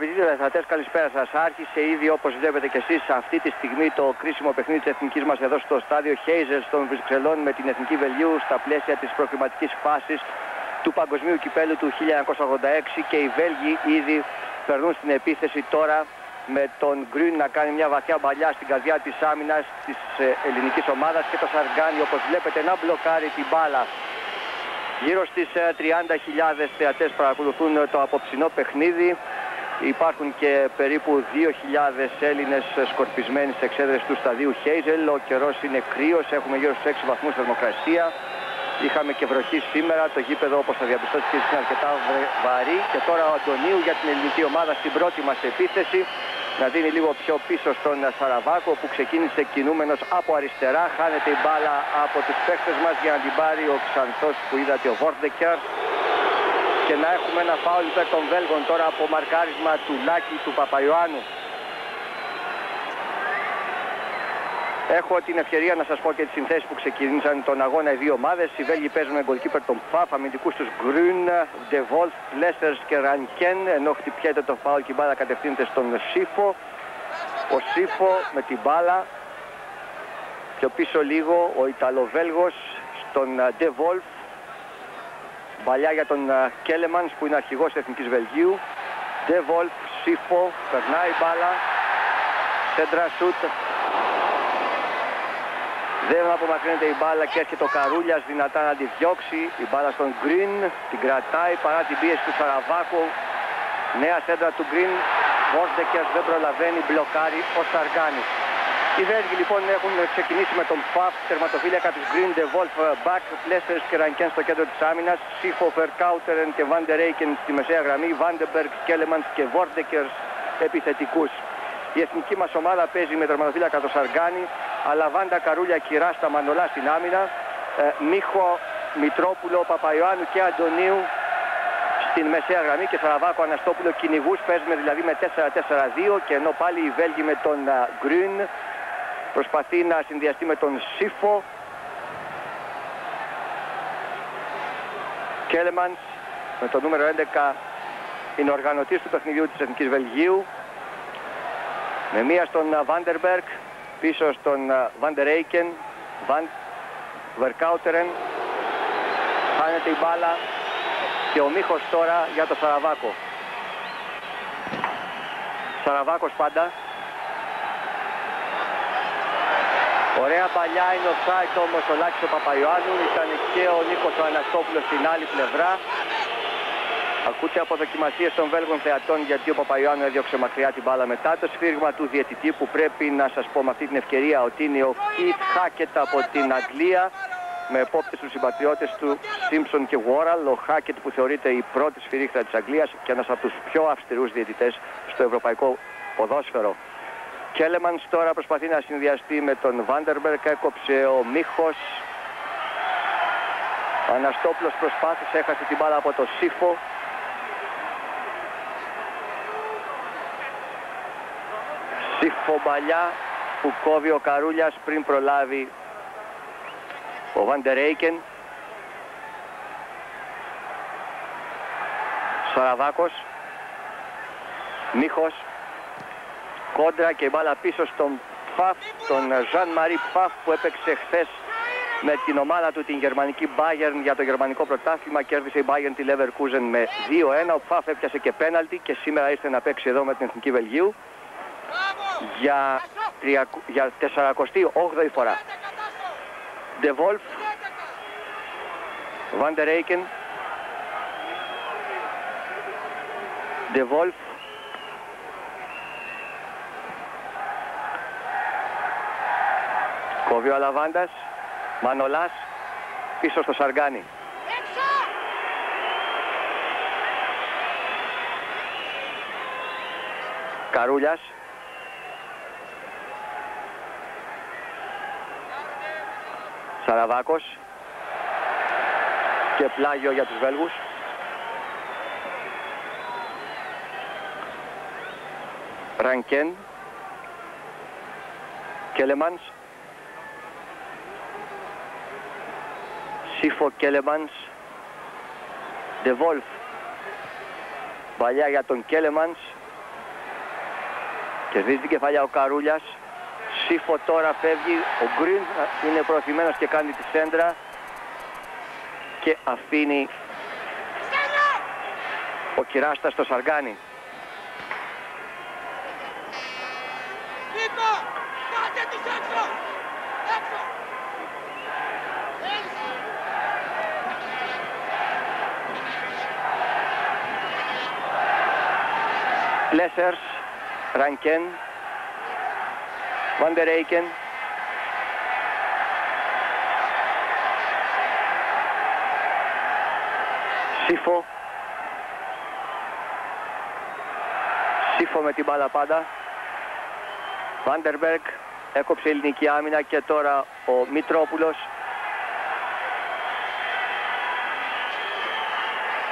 Αγαπητοί τηλεθεατές, καλησπέρα σας. Άρχισε ήδη όπως βλέπετε και εσείς αυτή τη στιγμή το κρίσιμο παιχνίδι της εθνικής μας εδώ στο στάδιο Χέιζελ των Βρυξελών με την Εθνική Βελγίου στα πλαίσια της προκριματικής φάσης του Παγκοσμίου Κυπέλου του 1986 και οι Βέλγοι ήδη περνούν στην επίθεση τώρα με τον Γκριν να κάνει μια βαθιά μπαλιά στην καρδιά της άμυνας της ε, ελληνικής ομάδας και το Σαργκάνι όπως βλέπετε να μπλοκάρει την μπάλα. Γύρω στις 30.000 ε, θεατές παρακολουθούν το απόψινό παιχνίδι. Υπάρχουν και περίπου 2.000 Έλληνες σκορπισμένοι σε εξέδρες του σταδίου Χέιζελ. Ο καιρός είναι κρύος, έχουμε γύρω στους 6 βαθμούς θερμοκρασία. Είχαμε και βροχή σήμερα, το γήπεδο όπως θα διαπιστώσετε είναι αρκετά βαρύ. Και τώρα ο Αντωνίου για την ελληνική ομάδα στην πρώτη μας επίθεση να δίνει λίγο πιο πίσω στον Σαραβάκο που ξεκίνησε κινούμενος από αριστερά. Χάνεται η μπάλα από τους παίχτες μας για να την πάρει ο Ξανθός που είδατε ο Βόρντεκερ και να έχουμε ένα φάουλ υπέρ των Βέλγων τώρα από μαρκάρισμα του Λάκη του Παπαϊωάννου. Έχω την ευκαιρία να σας πω και τις συνθέσεις που ξεκίνησαν τον αγώνα οι δύο ομάδες. Οι Βέλγοι παίζουν με γκολκίπερ τον Πφαφ, αμυντικούς τους Γκρουν, Ντεβόλφ, Πλέστερς και Ρενκέν, ενώ χτυπιέται το φάουλ και η μπάλα κατευθύνεται στον Σίφο. Ο Σίφο με την μπάλα. Πιο πίσω λίγο ο Ιταλοβέλγος στον Ντεβόλφ. Μπαλιά για τον Κέλεμανς που είναι αρχηγός της Εθνικής Βελγίου. Ντεβόλφ, Σίφο, περνάει μπάλα. Σέντρα σούτ, δεν απομακρύνεται η μπάλα και έρχεται ο Καρούλιας δυνατά να τη διώξει. Η μπάλα στον Γκρουν, την κρατάει παρά την πίεση του Σαραβάκου. Νέα σέντρα του Γκριν, Βόρντεκερ δεν προλαβαίνει, μπλοκάρει ο Σαργάνης. Οι Βέλγοι λοιπόν έχουν ξεκινήσει με τον Παφ, τερματοφύλακα τους Γκριν, Ντεβόλφ, Μπακ, Πλέστερς και Ρανκέν στο κέντρο της άμυνας, Σίχοφερ, Κάουτερεν και Βάντερ Έικεν στη μεσαία γραμμή, Βάντεμπεργκ, Κέλεμαντς και Βόρντεκερς επιθετικούς. Η εθνική μας ομάδα παίζει με τερματοφύλακα το Σαργάνη, Αλαβάντα Καρούλια Κυράς στα Μανολά στην άμυνα. Ε, Μίχο Μητρόπουλο Παπαϊωάννου και Αντωνίου στην μεσαία γραμμή και Σαραβάκο Αναστόπουλο κυνηγούς. Παίζουμε δηλαδή με 4-4-2 και ενώ πάλι οι Βέλγοι με τον Γκριν προσπαθεί να συνδυαστεί με τον Σίφο. Κέλεμανς με το νούμερο 11 είναι οργανωτής του παιχνιδιού της Εθνικής Βελγίου με μία στον Βάντερμπεργκ πίσω στον Βάντερ Έικεν, Βαν Βερκάουτερεν, χάνεται η μπάλα και ο Μίχος τώρα για το Σαραβάκο. Σαραβάκος πάντα. Ωραία παλιά είναι ο Σάιτ όμως ο Λάκης ο Παπαϊωάννου, ήταν και ο Νίκος ο Αναστόπουλος στην άλλη πλευρά. Ακούτε από δοκιμασίε των Βέλγων θεατών γιατί ο Παπαϊωάννου έδιωξε μακριά την μπάλα μετά το σφύριγμα του διαιτητή που πρέπει να σας πω με αυτή την ευκαιρία ότι είναι ο Κιτ Χάκετ από την Αγγλία με επόπτες τους συμπατριώτες του Σίμψον και Βόραλ, ο Χάκετ που θεωρείται η πρώτη σφυρίχτρα της Αγγλίας και ένας από τους πιο αυστηρούς διαιτητές στο ευρωπαϊκό ποδόσφαιρο. Κέλεμανς τώρα προσπαθεί να συνδυαστεί με τον Βάντερμπερκ, έκοψε ο Μίχος. Αναστόπλος προσπάθησε, έχασε την μπάλα από το Σύφο. Συφομπαλιά που κόβει ο Καρούλιας πριν προλάβει ο Βαντερέικεν. Σαραβάκος. Μίχος. Κόντρα και μπάλα πίσω στον Πφαφ, τον Ζαν Μαρί Πφαφ που έπαιξε χθες με την ομάδα του την γερμανική Bayern για το γερμανικό πρωτάθλημα. Κέρδισε η Bayern τη Leverkusen με 2-1. Ο Πφαφ έπιασε και πέναλτι και σήμερα ήρθε να παίξει εδώ με την Εθνική Βελγίου για, για 48η φορά. De Wolf, Van der Eyken, De Wolf, κόβει ο Αλαβάντας, Μανολάς, πίσω στο Σαργάνι. Καρούλιας, Σαραβάκος και πλάγιο για τους Βέλγους. Ρανκέν Κέλεμανς Σίφο Κέλεμανς Ντεβόλφ Παλιά για τον Κέλεμανς Κερδίζει την κεφαλιά ο Καρούλιας. Σύφο τώρα φεύγει. Ο Γκριν είναι προωθημένος και κάνει τη σέντρα. Και αφήνει ο Κυράστας στο Σαργάνι. Νίκο! Κάτε τους έξω! Έξω! Πλέσσερς, Ρανκέν, Βαντερέικεν. Σύφο. Σύφο με την μπάλα πάντα. Βάντερμπεργκ έκοψε η ελληνική άμυνα και τώρα ο Μητρόπουλος.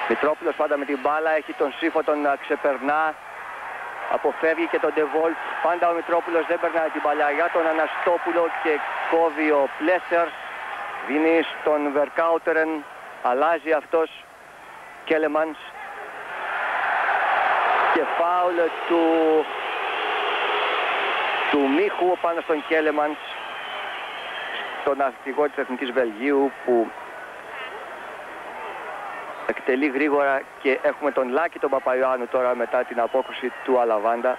Μητρόπουλος πάντα με την μπάλα, έχει τον Σύφο, τον α, ξεπερνά. Αποφεύγει και τον Ντεβόλτ. Πάντα ο Μητρόπουλος δεν περνάει την παλιά για τον Αναστόπουλο και κόβει ο Πλέσσερς. Δίνει στον Βερκάουτερεν. Αλλάζει αυτός. Κέλεμανς. Και φάουλ του του Μίχου πάνω στον Κέλεμανς τον αρχηγό της Εθνικής Βελγίου που εκτελεί γρήγορα και έχουμε τον Λάκη τον Παπαϊωάννου τώρα μετά την απόκρουση του Αλαβάντα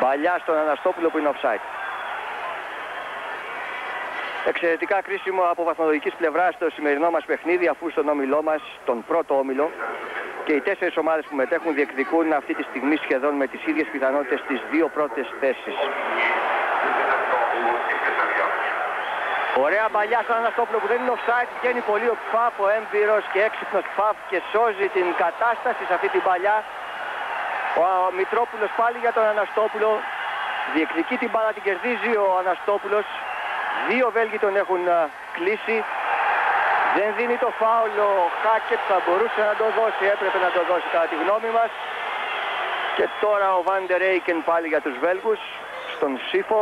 Παλιά στον Αναστόπουλο που είναι offside Εξαιρετικά κρίσιμο από βαθμολογικής πλευράς το σημερινό μας παιχνίδι αφού στον όμιλό μας, τον πρώτο όμιλο και οι τέσσερις ομάδες που μετέχουν διεκδικούν αυτή τη στιγμή σχεδόν με τις ίδιες πιθανότητες τις δύο πρώτες θέσεις. Ωραία παλιά στον Αναστόπουλο που δεν είναι offside, βγαίνει πολύ ο Πφαφ, ο έμπειρος και έξυπνος Πφαφ και σώζει την κατάσταση σε αυτή την παλιά. Ο Μητρόπουλος πάλι για τον Αναστόπουλο, διεκδικεί την μπάλα, την κερδίζει ο Αναστόπουλος. Δύο Βέλγοι τον έχουν α, κλείσει. Δεν δίνει το φάουλ ο Χάκετ, θα μπορούσε να το δώσει, έπρεπε να το δώσει κατά τη γνώμη μας. Και τώρα ο Βάντερ Έικεν πάλι για τους Βέλγους, στον Σύφο.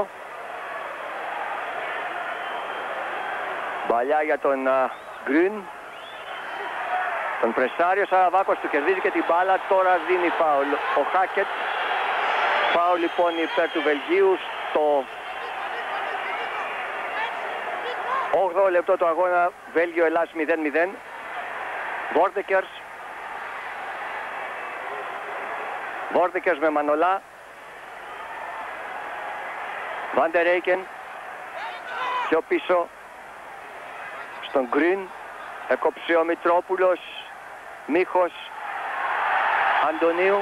Μπαλιά για τον Γκριν. Τον Πρεσάριο Σαραβάκος του κερδίζει και την μπάλα, τώρα δίνει φάουλ ο Χάκετ. Φάουλ λοιπόν υπέρ του Βελγίου στο 8 λεπτό του αγώνα. Βέλγιο Ελλάς 0-0 Βόρτεκερς Βόρτεκερς με Μανολά. Βάντερ Έικεν πιο πίσω στον Γκριν έκοψε ο Μητρόπουλος Μίχος Αντωνίου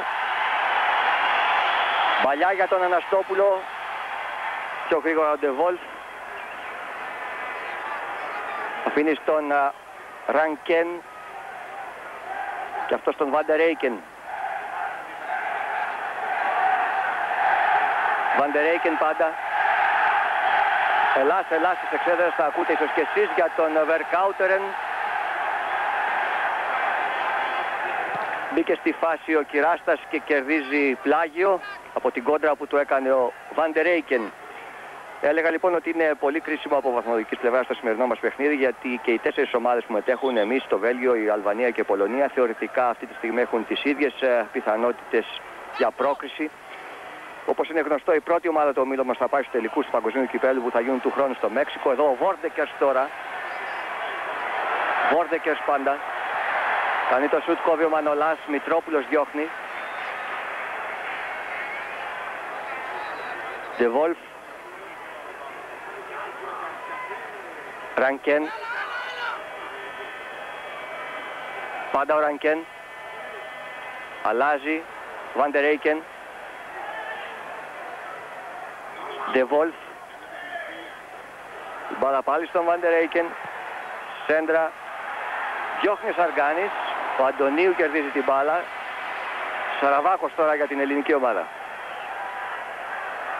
Μπαλιά για τον Αναστόπουλο πιο γρήγορα ο Ντεβόλφ Αφήνεις στον uh, Ρανκέν και αυτός στον Βαντερέικεν. Βαντερέικεν πάντα. Ελλάς, Ελλάς τις εξέδρες θα ακούτε ίσως και εσείς για τον Βερκάουτερεν. Μπήκε στη φάση ο Κυράστας και κερδίζει πλάγιο από την κόντρα που του έκανε ο Βαντερέικεν. Έλεγα λοιπόν ότι είναι πολύ κρίσιμο από βαθμολογικής πλευράς στο σημερινό μας παιχνίδι, γιατί και οι τέσσερις ομάδες που μετέχουν, εμείς, το Βέλγιο, η Αλβανία και η Πολωνία, θεωρητικά αυτή τη στιγμή έχουν τις ίδιες πιθανότητες για πρόκριση. Όπως είναι γνωστό, η πρώτη ομάδα του ομίλου μας θα πάει στους τελικούς του παγκοσμίου κυπέλου που θα γίνουν του χρόνου στο Μέξικο. Εδώ ο Βόρντεκερ τώρα. Βόρντεκερ πάντα. Κάνει το σουτ, κόβει ο Μανολάς. Μητρόπουλος διώχνει. Ντεβόλφ Ρανκέν. Πάντα ο Ρανκέν. Αλλάζει. Βαντερέικεν. Ντεβόλφ. Μπάλα πάλι στον Βαντερέικεν. Σέντρα. Διώχνει Σαργάνης. Ο Αντωνίου κερδίζει την μπάλα. Σαραβάκος τώρα για την ελληνική ομάδα.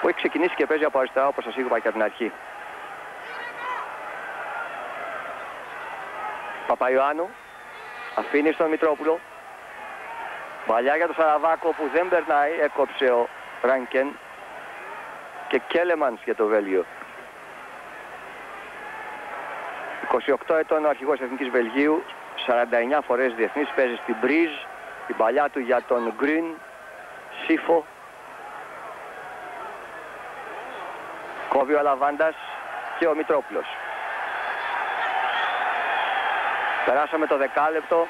Που έχει ξεκινήσει και παίζει από αριστερά όπως σας είπα και από την αρχή. Παπαϊωάννου αφήνει στον Μητρόπουλο Παλιά για τον Σαραβάκο που δεν περνάει έκοψε ο Ράνκεν και Κέλεμανς για το Βέλγιο 28 ετών ο αρχηγός Εθνικής Βελγίου 49 φορές διεθνής παίζει στην Μπρίζ την παλιά του για τον Γκριν Σύφο. Κόβει ο Αλαβάντας και ο Μητρόπουλος. Περάσαμε το δεκάλεπτο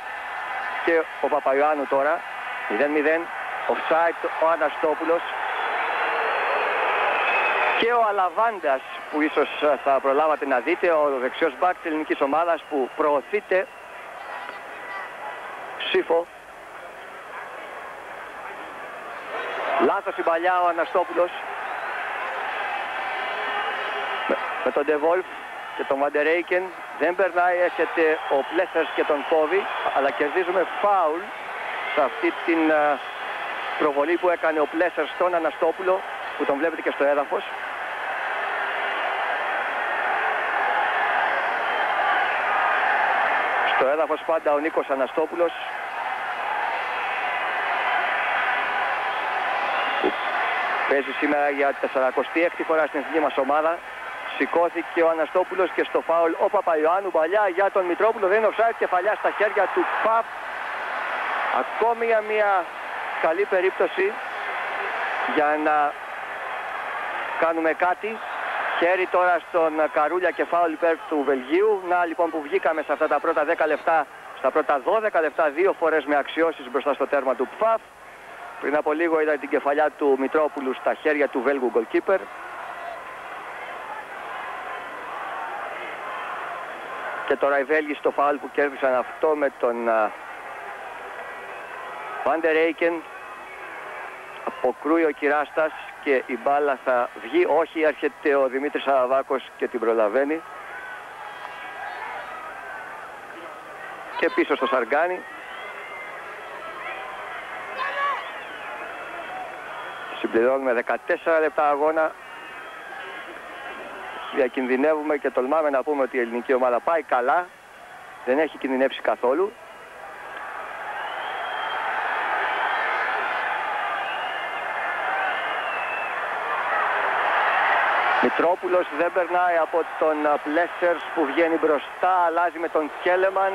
και ο Παπαϊωάννου τώρα. 0-0. Offside ο Αναστόπουλος. Και ο Αλαβάντας που ίσως θα προλάβατε να δείτε, ο δεξιός μπακ της ελληνικής ομάδας που προωθείται Σύφο. Λάθος η παλιά ο Αναστόπουλος. Με, με τον Ντεβόλφ και τον Βαντερέικεν δεν περνάει, έρχεται ο Πλέσσερς και τον κόβει, αλλά κερδίζουμε φάουλ σε αυτή την προβολή που έκανε ο Πλέσσερς στον Αναστόπουλο, που τον βλέπετε και στο έδαφος. Στο έδαφος πάντα ο Νίκος Αναστόπουλος. Που παίζει σήμερα για 46η φορά στην εθνική μας ομάδα. Σηκώθηκε ο Αναστόπουλος και στο φάουλ ο Παπαϊωάννου παλιά για τον Μητρόπουλο. Δεν είναι offside κεφαλιά στα χέρια του Παπ. Ακόμη μια καλή περίπτωση για να κάνουμε κάτι. Χέρι τώρα στον Καρούλια και φάουλ υπέρ του Βελγίου. Να λοιπόν που βγήκαμε σε αυτά τα πρώτα 10 λεπτά, στα πρώτα 12 λεπτά δύο φορές με αξιώσεις μπροστά στο τέρμα του Πφαφ. Πριν από λίγο είδα την κεφαλιά του Μητρόπουλου στα χέρια του Βέλγου γκολκίπερ. Και τώρα οι Βέλγοι στο φάουλ που κέρδισαν αυτό με τον Βάντερ Έικεν. Αποκρούει ο Κυράστας και η μπάλα θα βγει. Όχι, έρχεται ο Δημήτρης Αραβάκος και την προλαβαίνει. Και πίσω στο Σαργκάνι. Συμπληρώνουμε 14 λεπτά αγώνα. Διακινδυνεύουμε και τολμάμε να πούμε ότι η ελληνική ομάδα πάει καλά. Δεν έχει κινδυνεύσει καθόλου. Μητρόπουλος δεν περνάει από τον Πλέσσερς που βγαίνει μπροστά, αλλάζει με τον Κέλεμαν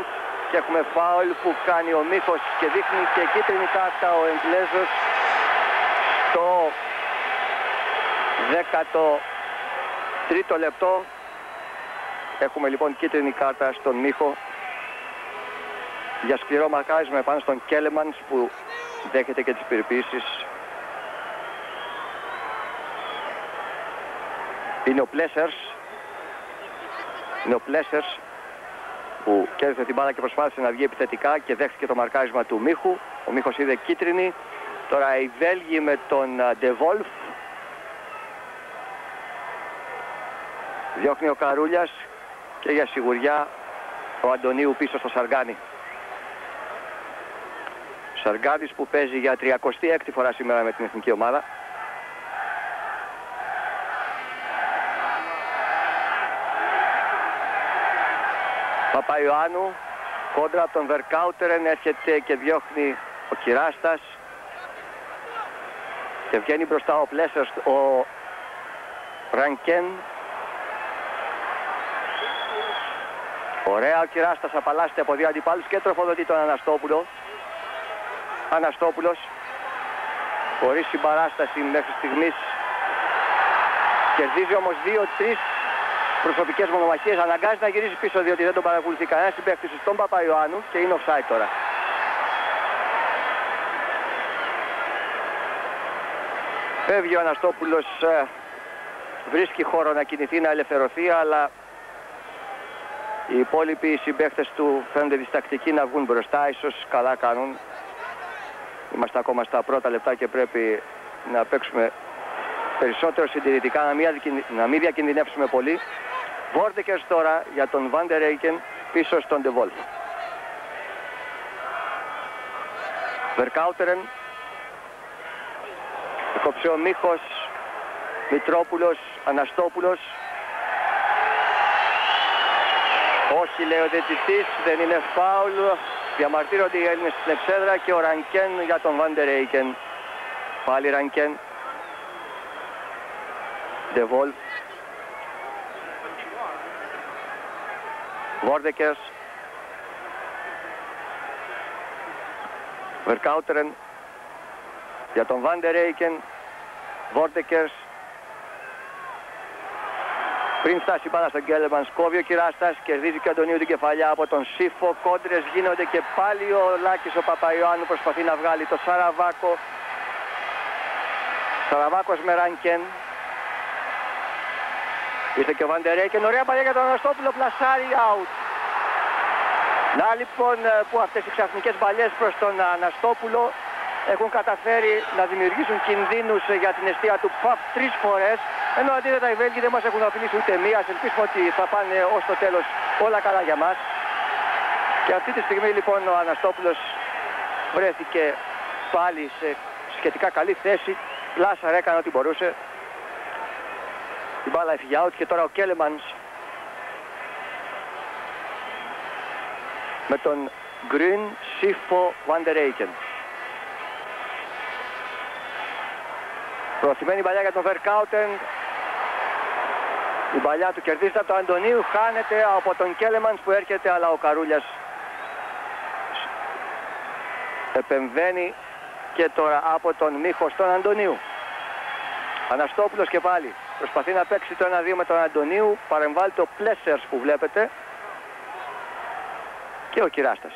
και έχουμε φάουλ που κάνει ο Μίχος και δείχνει και κίτρινη κάρτα ο Εγγλέζος στο 13ο λεπτό. Έχουμε λοιπόν κίτρινη κάρτα στον Μίχο για σκληρό μαρκάρισμα πάνω στον Κέλεμαν που δέχεται και τις περιποίησεις Είναι ο Πλέσσερς. Είναι ο Πλέσσερς που κέρδισε την μπάλα και προσπάθησε να βγει επιθετικά και δέχτηκε το μαρκάρισμα του Μίχου. Ο Μίχος είδε κίτρινη. Τώρα οι Βέλγοι με τον Ντεβόλφ. Διώχνει ο Καρούλιας και για σιγουριά ο Αντωνίου πίσω στο Σαργάνι. Σαργάνης που παίζει για 36η φορά σήμερα με την εθνική ομάδα. Παπαϊωάννου κόντρα από τον Βερκάουτερεν έρχεται και διώχνει ο Κυράστας. Και βγαίνει μπροστά ο Πλέσσερς ο Ρανκέν. Ωραία ο Κυράστας απαλλάσσεται από δύο αντιπάλους και τροφοδοτεί τον Αναστόπουλο. Αναστόπουλος χωρίς συμπαράσταση μέχρι στιγμής. Κερδίζει όμως 2-3 προσωπικές μονομαχίες αναγκάζει να γυρίσει πίσω διότι δεν τον παρακολουθεί κανένα συμπαίχτης στον Παπαϊωάννου και είναι offside τώρα. Φεύγει ο Αναστόπουλος, ε, βρίσκει χώρο να κινηθεί, να ελευθερωθεί, αλλά οι υπόλοιποι συμπαίχτες του φαίνονται διστακτικοί να βγουν μπροστά, ίσως καλά κάνουν. Είμαστε ακόμα στα πρώτα λεπτά και πρέπει να παίξουμε περισσότερο συντηρητικά, να μην διακινδυνεύσουμε πολύ. Βόρτεκερς τώρα για τον Βάντερ Έικεν πίσω στον Ντεβόλφ. Βερκάουτερεν. Κόψε ο Μίχος, Μητρόπουλος, Αναστόπουλος. Όχι λέει ο διαιτητής, δεν είναι φάουλ. Διαμαρτύρονται οι Έλληνες στην εξέδρα και ο Ρανκέν για τον Βάντερ Έικεν. Πάλι Ρανκέν. Ντεβόλφ. Βόρδεκερς. Βερκάουτερεν. για τον Βάντερ Έικεν, Βόρτεκερς. Πριν φτάσει πάνω στον Κέλεμαν, σκόβει ο Κυράστας, κερδίζει και ο Αντωνίου την κεφαλιά από τον Σύφο. Κόντρες γίνονται και πάλι ο Λάκης ο Παπαϊωάννου προσπαθεί να βγάλει το Σαραβάκο. Σαραβάκος με Ρανκέν. Ήρθε και ο Βαντερέικεν, ωραία παλιά για τον Αναστόπουλο, πλασάρι out. Να λοιπόν ε, που αυτές οι ξαφνικές μπαλιές προς τον Αναστόπουλο έχουν καταφέρει να δημιουργήσουν κινδύνους ε, για την αιστεία του ΠΑΠ τρεις φορές ενώ αντίθετα οι Βέλγοι δεν μας έχουν αφηνήσει ούτε μία. Ας ελπίσουμε ότι θα πάνε ως το τέλος όλα καλά για μας. Και αυτή τη στιγμή λοιπόν ο Αναστόπουλος βρέθηκε πάλι σε σχετικά καλή θέση. Πλάσαρ έκανε ό,τι μπορούσε. Η μπάλα έφυγε out και τώρα ο Κέλεμανς με τον Γκριν Σίφο Βαντερέικεν. Προωθημένη παλιά για τον Βερκάουτεν. Η παλιά του κερδίζεται από τον Αντωνίου. Χάνεται από τον Κέλεμανς που έρχεται αλλά ο Καρούλιας επεμβαίνει και τώρα από τον Μίχος στον Αντωνίου. Αναστόπουλος και πάλι προσπαθεί να παίξει το 1-2 με τον Αντωνίου. Παρεμβάλλει το Πλέστερς που βλέπετε και ο Κυράστας.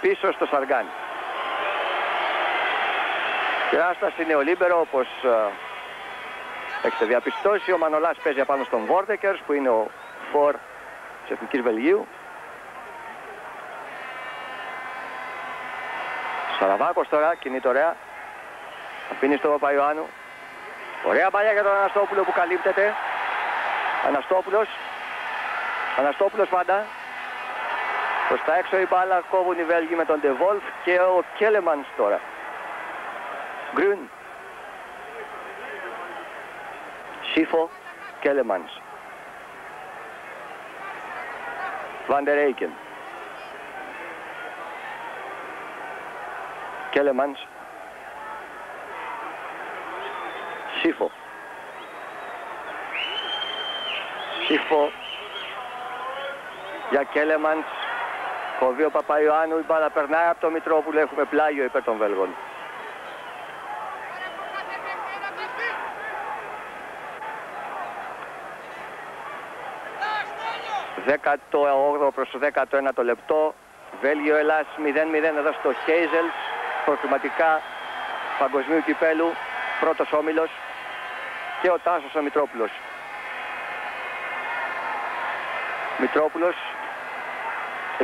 Πίσω στο Σαργάνι. Κυράστας είναι ο Λίμπερο όπως ε, έχετε διαπιστώσει. Ο Μανολάς παίζει απάνω στον Βόρντεκερς που είναι ο φορ της Εθνικής Βελγίου. Σαραβάκος τώρα κινείται ωραία. Αφήνει στο Παπαϊωάννου. Ωραία παλιά για τον Αναστόπουλο που καλύπτεται. Αναστόπουλος. Αναστόπουλος πάντα. Προς τα έξω η μπάλα κόβουν οι Βέλγοι με τον Ντεβόλφ και ο Κέλεμανς τώρα. Γκρουν. Σίφο. Κέλεμανς. Βαντερ Έικεν. Κέλεμανς. Σίφο. Σίφο για Κέλεμανς. Κοβεί ο Παπαϊωάννου, η μπάλα περνάει από το Μητρόπουλο, έχουμε πλάγιο υπέρ των Βέλγων. Δέκατο 8 προς το 19ο λεπτό. Βέλγιο Ελλάς 0-0 εδώ στο Χέιζελς. Προκριματικά παγκοσμίου κυπέλου. Πρώτος όμιλος. Και ο Τάσος ο Μητρόπουλος. Μητρόπουλος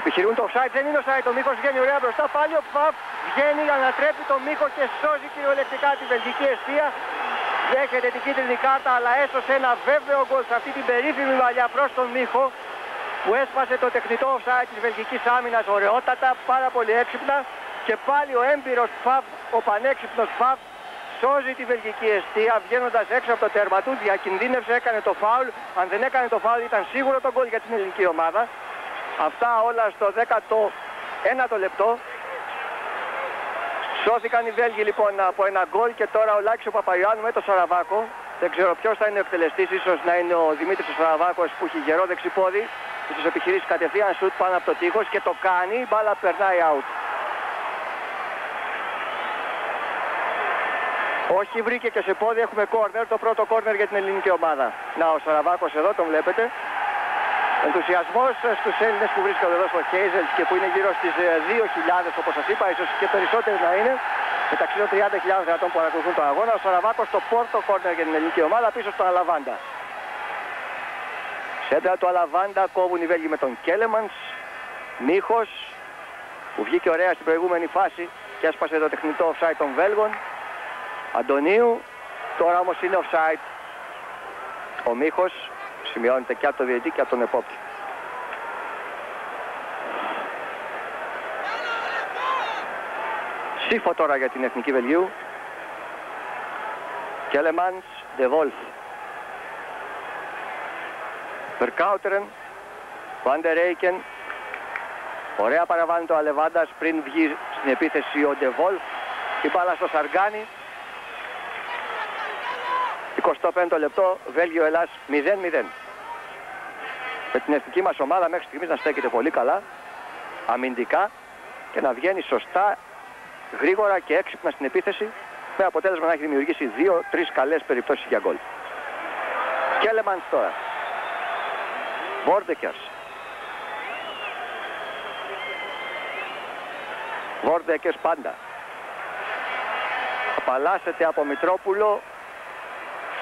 Επιχειρούν το offside, δεν είναι offside, το Μίχος βγαίνει ωραία μπροστά, πάλι ο Πφαφ βγαίνει, ανατρέπει το Μίχο και σώζει κυριολεκτικά τη βελγική αιστεία. Δέχεται την κίτρινη κάρτα, αλλά έσωσε ένα βέβαιο γκολ σε αυτή την περίφημη μαλλιά προς τον Μίχο που έσπασε το τεχνητό offside της βελγικής άμυνας ωραιότατα, πάρα πολύ έξυπνα και πάλι ο έμπειρος Πφαφ, ο πανέξυπνος Πφαφ σώζει τη βελγική αιστεία βγαίνοντας έξω από το τέρμα τους, διακινδύνευσε, έκανε το φάουλ. Αν δεν έκανε το φάουλ ήταν σίγουρο το γκολ για την ελληνική ομάδα. Αυτά όλα στο 19ο λεπτό. Σώθηκαν οι Βέλγοι λοιπόν από ένα γκολ και τώρα ο Λάκης ο Παπαϊωάννου με το Σαραβάκο. Δεν ξέρω ποιος θα είναι ο εκτελεστής, ίσως να είναι ο Δημήτρης ο Σαραβάκος που έχει γερό δεξιπόδι. Ίσως επιχειρήσει κατευθείαν σουτ πάνω από το τείχος και το κάνει, η μπάλα περνάει out. Όχι βρήκε και σε πόδι, έχουμε κόρνερ, το πρώτο κόρνερ για την ελληνική ομάδα. Να ο Σαραβάκος εδώ, τον βλέπετε. Ενθουσιασμός στους Έλληνες που βρίσκονται εδώ στο Χέιζελ και που είναι γύρω στις 2.000 όπως σας είπα, ίσως και περισσότεροι να είναι. Μεταξύ των 30.000 κρατών που παρακολουθούν τον αγώνα, ο Σαραβάκος στο πόρτο κόρνερ για την ελληνική ομάδα πίσω στο Αλαβάντα. Σέντρα του Αλαβάντα κόβουν οι Βέλγοι με τον Κέλεμανς, Μίχος που βγήκε ωραία στην προηγούμενη φάση και έσπασε το τεχνητό offside των Βέλγων. Αντωνίου, τώρα όμως είναι offside ο Μίχος σημειώνεται και από το διαιτή και από τον επόπτη. Σύφο τώρα για την Εθνική Βελγίου. Κέλεμανς, Ντεβόλφ. Βερκάουτερεν, Βάντερ Έικεν. Ωραία παραβάνει το Αλεβάντας πριν βγει στην επίθεση ο Ντεβόλφ. Η μπάλα στο Σαργάνι. 25 λεπτό, Βέλγιο-Ελλάς 0-0. Με την εθνική μας ομάδα μέχρι στιγμής να στέκεται πολύ καλά, αμυντικά και να βγαίνει σωστά, γρήγορα και έξυπνα στην επίθεση με αποτέλεσμα να έχει δημιουργήσει δύο-τρεις καλές περιπτώσεις για γκολ. Κέλεμαντς τώρα. Βόρντεκερς. Βόρντεκερς πάντα. Απαλλάσσεται από Μητρόπουλο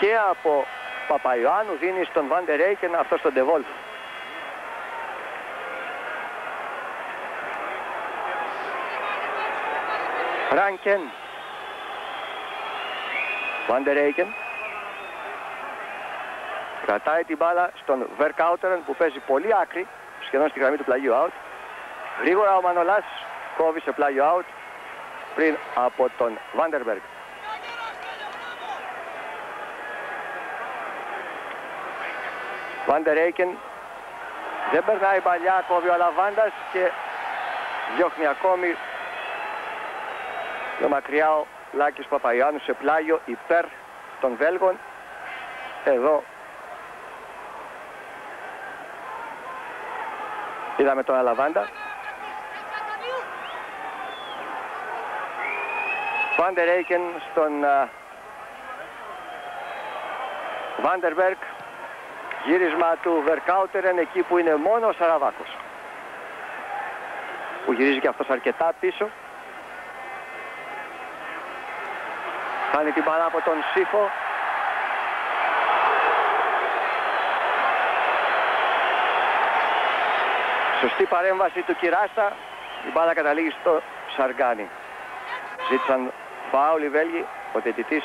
και από Παπαϊωάννου δίνει στον Βάντερ Ρέικεν αυτό στον Ντεβόλφ. Ράνκεν. Βάντερ Ρέικεν. Κρατάει την μπάλα στον Βερκάουτερεν που παίζει πολύ άκρη, σχεδόν στη γραμμή του πλαγίου out. Γρήγορα ο Μανολάς κόβει σε πλάγιο out πριν από τον Βάντερμπεργκ. Βάντερ Έικεν δεν περνάει παλιά, κόβει ο Αλαβάντας και διώχνει ακόμη το μακριά ο Λάκης Παπαϊάννου σε πλάγιο υπέρ των Βέλγων. Εδώ είδαμε τον Αλαβάντα. Βάντερ Έικεν στον Βάντερμπεργκ Γύρισμα του Βερκάουτερεν εκεί που είναι μόνο ο Σαραβάκος. Που γυρίζει και αυτός αρκετά πίσω. Κάνει την μπαλά από τον Σύφο. Σωστή παρέμβαση του Κυράστα. Η μπάλα καταλήγει στο Σαργάνι. Ζήτησαν φάουλ οι Βέλγοι. Ο τετητής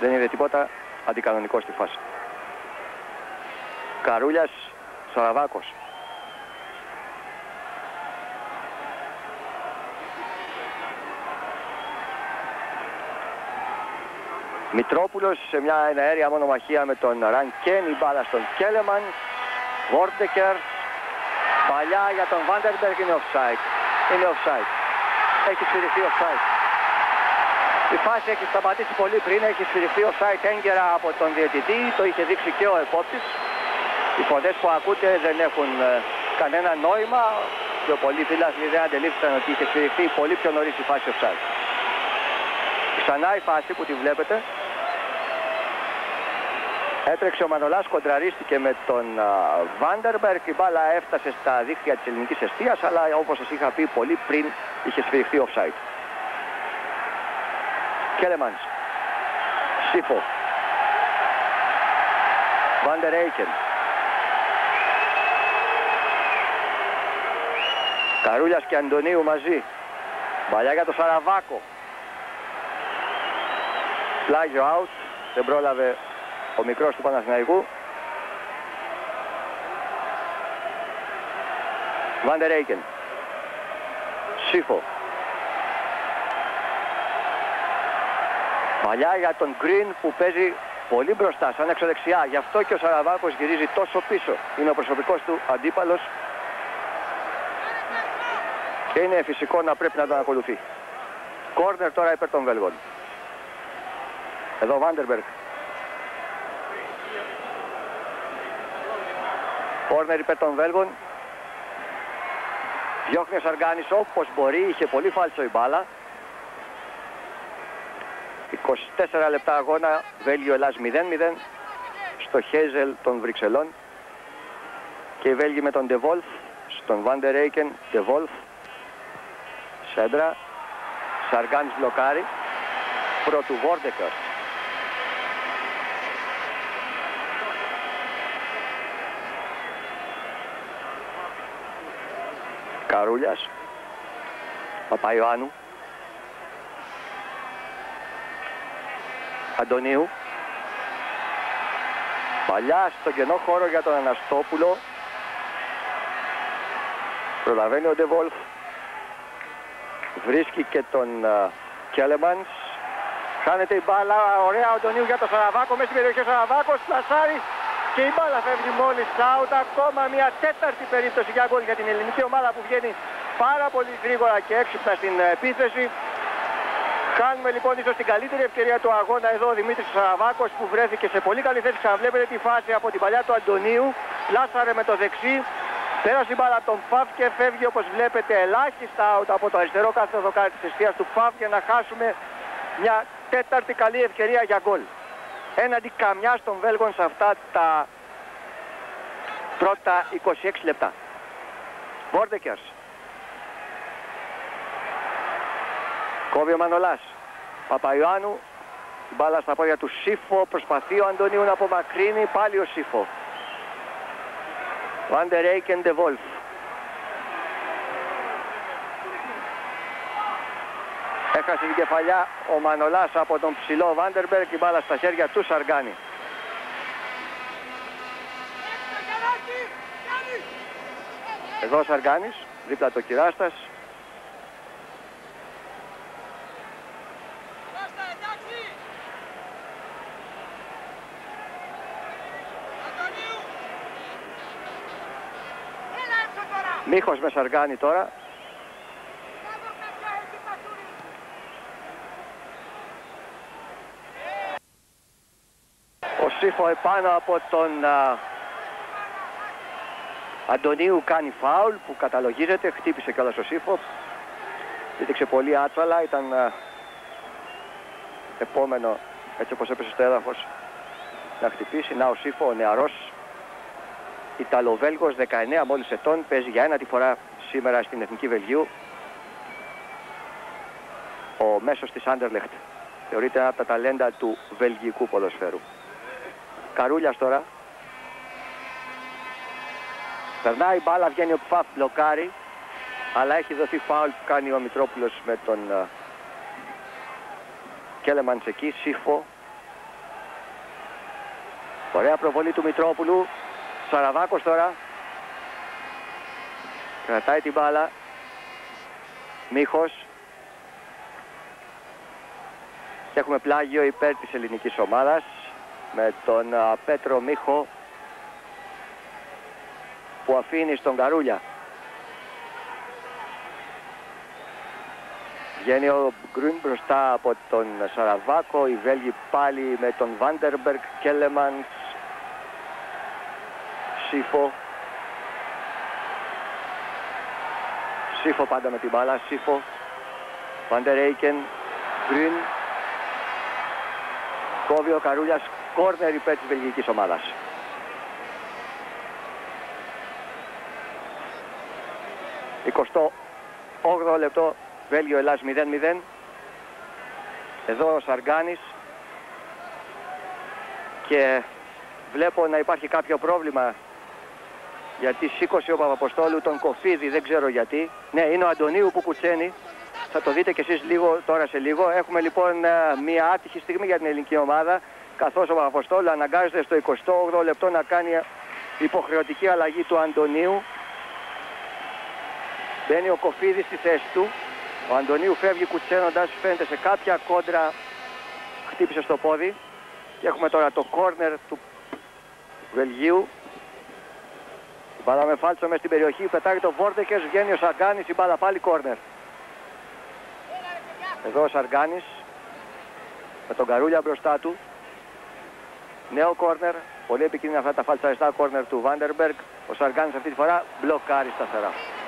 δεν είδε τίποτα αντικανονικό στη φάση. Καρούλιας Σαραβάκος. Μητρόπουλος σε μια αέρια μονομαχία με τον Ρανκέν, η μπάλα στον Κέλεμαν, Βόρντεκερ, παλιά για τον Βάντερμπεργκ είναι offside. Είναι offside. Έχει σφυριχθεί offside. Η φάση έχει σταματήσει πολύ πριν, έχει σφυριχθεί offside έγκαιρα από τον διαιτητή, το είχε δείξει και ο επόπτης. Οι φωνές που ακούτε δεν έχουν ε, κανένα νόημα. Πιο πολλοί φίλαθλοι δεν αντελήφθησαν ότι είχε σφυριχθεί πολύ πιο νωρίς η φάση offside. Ξανά η φάση που τη βλέπετε. Έτρεξε ο Μανολάς, κοντραρίστηκε με τον Βάντερμπερκ. Η μπάλα έφτασε στα δίχτυα της ελληνικής εστίας, αλλά όπως σας είχα πει πολύ πριν είχε σφυριχθεί offside. Κέλεμανς. Σίφο. Βάντερ Έικεν. Καρούλιας και Αντωνίου μαζί. Μπαλιά για το Σαραβάκο. Πλάγιο out. Δεν πρόλαβε ο μικρός του Παναθηναϊκού. Βάντερ Έικεν. Σύφο. Μαλλιά για τον Γκριν που παίζει πολύ μπροστά, σαν εξωδεξιά. Γι' αυτό και ο Σαραβάκος γυρίζει τόσο πίσω. Είναι ο προσωπικός του αντίπαλος και είναι φυσικό να πρέπει να τον ακολουθεί. Κόρνερ τώρα υπέρ των Βέλγων. Εδώ Βάντερμπεργκ. Κόρνερ υπέρ των Βέλγων. Διώχνει ο Σαργάνης όπως μπορεί, είχε πολύ φάλτσο η μπάλα. 24 λεπτά αγώνα, Βέλγιο-Ελλάς 0-0 στο Χέζελ των Βρυξελών και οι Βέλγοι με τον Ντεβόλφ στον Βάντερ Έικεν, Ντεβόλφ Σέντρα. Σαργάνης μπλοκάρει. Πρώτου Βόρντεκας. Καρούλιας. Παπαϊωάννου. Αντωνίου. Παλιά στο κενό χώρο για τον Αναστόπουλο. Προλαβαίνει ο Ντεβόλφ. Βρίσκει και τον uh, Κέλεμανς. Χάνεται η μπάλα. Ωραία ο Αντωνίου για τον Σαραβάκο. Μέσα στην περιοχή ο Σαραβάκος. Πλασάρει και η μπάλα φεύγει μόλις out. Ακόμα μια τέταρτη περίπτωση για γκολ για την ελληνική ομάδα που βγαίνει πάρα πολύ γρήγορα και έξυπνα στην επίθεση. Κάνουμε λοιπόν ίσως την καλύτερη ευκαιρία του αγώνα εδώ ο Δημήτρης Σαραβάκος που βρέθηκε σε πολύ καλή θέση. Ξαναβλέπετε τη φάση από την παλιά του Αντωνίου. Λάσαρε με το δεξί. Πέρασε η μπάλα από τον Φαβ και φεύγει όπως βλέπετε ελάχιστα out από το αριστερό κάθε δοκάρι της αιστείας του Φαβ για να χάσουμε μια τέταρτη καλή ευκαιρία για γκολ. Έναντι καμιά των Βέλγων σε αυτά τα πρώτα 26 λεπτά. Βόρντεκερς. Κόβει ο Μανολάς. Παπαϊωάννου. Η μπάλα στα πόδια του Σίφο. Προσπαθεί ο Αντωνίου να απομακρύνει. Πάλι ο Σίφο. Βάντερ Έικεν Ντε Βόλφ. Έχασε την κεφαλιά ο Μανολάς από τον ψηλό Βάντερμπεργκ. Η μπάλα στα χέρια του Σαργάνη. Έξω Γιαννάκη! Γιάννη! Εδώ ο Σαργάνης, δίπλα το Κυράστας. Κώστα εντάξει! Αντωνίου! Έλα έξω τώρα! Μίχος με Σαργάνη τώρα. Κάτω παιδιά εκεί Πατσούρη! Ο Σύφο επάνω από τον α, Αντωνίου κάνει φάουλ που καταλογίζεται. Χτύπησε κιόλας ο Σύφο. Πήδηξε πολύ άτσαλα. Ήταν α, επόμενο έτσι όπως έπεσε στο έδαφος να χτυπήσει. Να ο Σύφο, ο νεαρός Ιταλοβέλγος 19 μόλις ετών παίζει για ένα τη φορά σήμερα στην Εθνική Βελγίου. Ο μέσος της Άντερλεχτ θεωρείται ένα από τα ταλέντα του βελγικού ποδοσφαίρου. Καρούλιας τώρα. Περνάει η μπάλα, βγαίνει ο Πφαφ, μπλοκάρει. Αλλά έχει δοθεί φάουλ που κάνει ο Μητρόπουλος με τον uh, Κέλεμαντς εκεί, Σύφο. Ωραία προβολή του Μητρόπουλου. Σαραβάκος τώρα. Κρατάει την μπάλα. Μίχος. Και έχουμε πλάγιο υπέρ της ελληνικής ομάδας με τον α, Πέτρο Μίχο που αφήνει στον Καρούλια. Βγαίνει ο Γκριν μπροστά από τον Σαραβάκο, οι Βέλγοι πάλι με τον Βάντερμπεργκ, Κέλεμανς, Σίφο. Σίφο πάντα με την μπάλα, Σίφο, Βάντερ Έικεν, Γκριν, Κόβει ο Καρούλιας κόρνερ υπέρ της βελγικής ομάδας. Εικοστό 8 λεπτό Βέλγιο Ελλάς 0-0. Εδώ ο Σαργάνης και βλέπω να υπάρχει κάποιο πρόβλημα γιατί σήκωσε ο Παπαποστόλου τον Κοφίδη, δεν ξέρω γιατί. Ναι, είναι ο Αντωνίου που κουτσένει. Θα το δείτε κι εσείς λίγο, τώρα σε λίγο. Έχουμε λοιπόν ε, μια άτυχη στιγμή για την ελληνική ομάδα καθώς ο Παπαποστόλου αναγκάζεται στο 28 λεπτό να κάνει υποχρεωτική αλλαγή του Αντωνίου. Μπαίνει ο Κοφίδης στη θέση του. Ο Αντωνίου φεύγει κουτσένοντας, φαίνεται σε κάποια κόντρα, χτύπησε στο πόδι. Και έχουμε τώρα το κόρνερ του Βελγίου. Η μπάλα με φάλτσο μες στην περιοχή, πετάει το Βόρτεκες, βγαίνει ο Σαγκάνης, η μπάλα πάλι κόρνερ. Εδώ ο Σαργάνης με τον Καρούλια μπροστά του. Νέο κόρνερ. Πολύ επικίνδυνα αυτά τα φαλτσαριστά κόρνερ του Βάντερμπεργκ. Ο Σαργάνης αυτή τη φορά μπλοκάρει σταθερά.